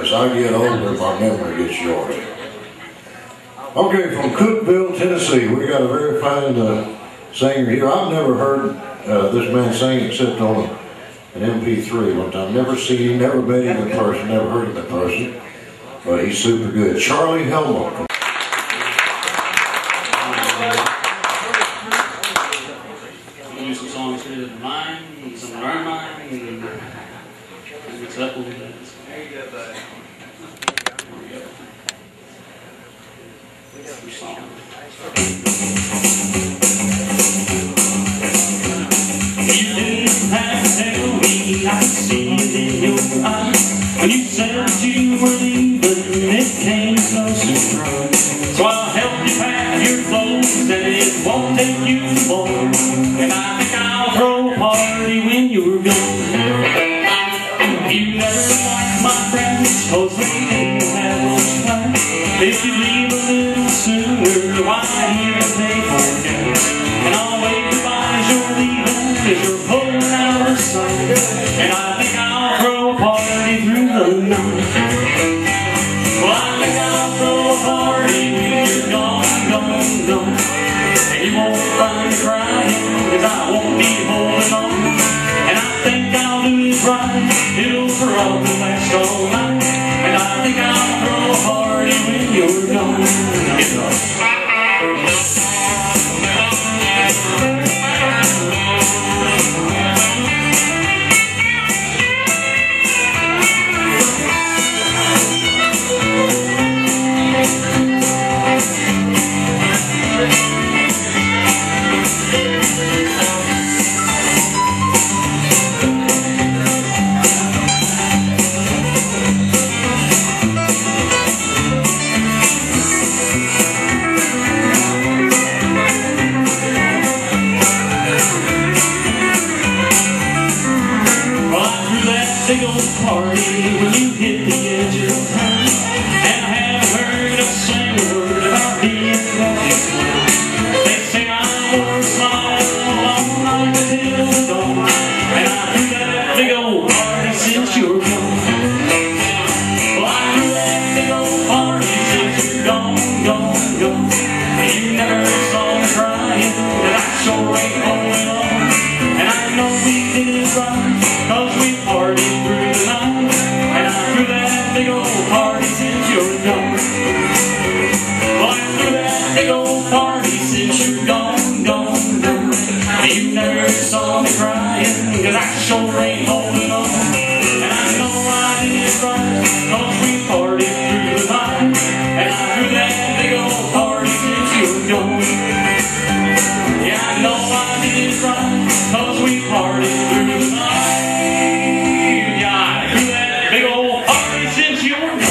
As I get older, my memory gets shorter. Okay, from Cookeville, Tennessee, we got a very fine uh, singer here. I've never heard uh, this man sing except on an MP3 one time. Never seen him, never met him in person, never heard him in person. But he's super good. Charlie Helmick. use some songs here in mine, and some of our mine, and mix it up a little bit. There you go, bud. There we go. Some You didn't have to tell me, I see it in your eyes. When you said that you were leaving, it came so surprise. So I'll help you pack your clothes, and it won't take you long. And I think I'll throw a party when you're gone. You never liked my friends, cause they didn't have much time. If you leave a little sooner, why here they forget? And goodbye as you're leaving, as you're pulling out of sight. And I think I'll throw a party through the night. Well, I think I'll throw a party when you're gone, gone, gone. And you won't find me crying, cause I won't be party when you hit the edge of town. And I haven't heard a single word about being back They say I wore a smile all night till the dawn. And I threw that big old party since you're gone. Well, I threw that big old party since you're gone, gone, gone. You never saw me crying, and I sure ain't holding on. And I know we did it right, cause we partied trying, cause I sure ain't holding on. And I know I did right, cause we parted through the night. And I threw that big old party since you were gone. Yeah, I know I did right, cause we parted through the night. Yeah, I threw that big old party since you were gone.